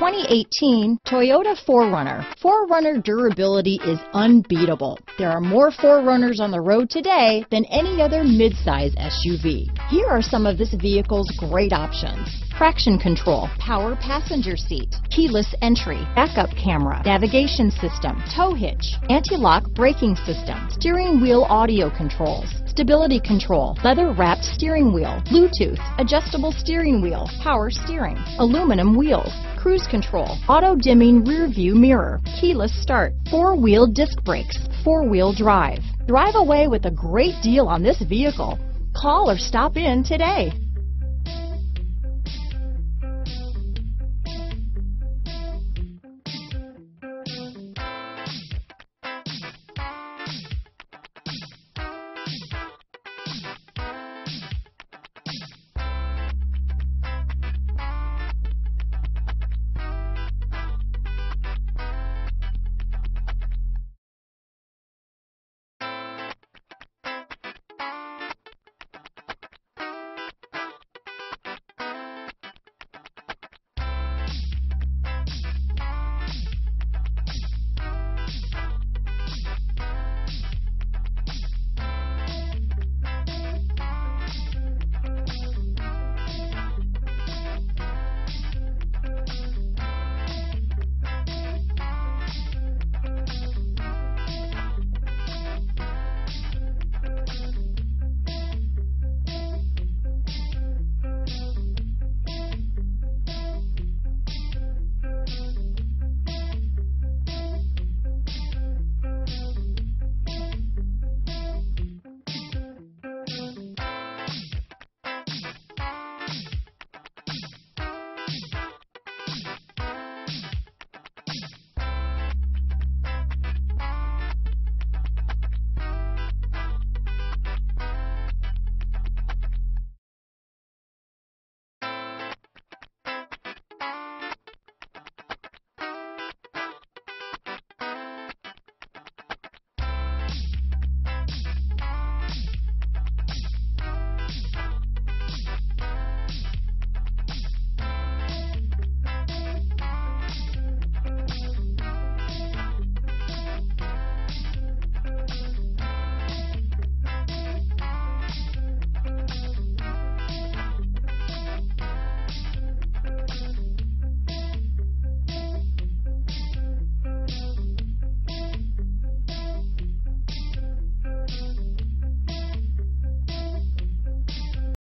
2018 Toyota 4Runner. 4Runner durability is unbeatable. There are more 4Runners on the road today than any other midsize SUV. Here are some of this vehicle's great options. Traction control, power passenger seat, keyless entry, backup camera, navigation system, tow hitch, anti-lock braking system, steering wheel audio controls, stability control, leather wrapped steering wheel, Bluetooth, adjustable steering wheel, power steering, aluminum wheels, cruise control, auto dimming rear view mirror, keyless start, four wheel disc brakes, four wheel drive. Drive away with a great deal on this vehicle. Call or stop in today.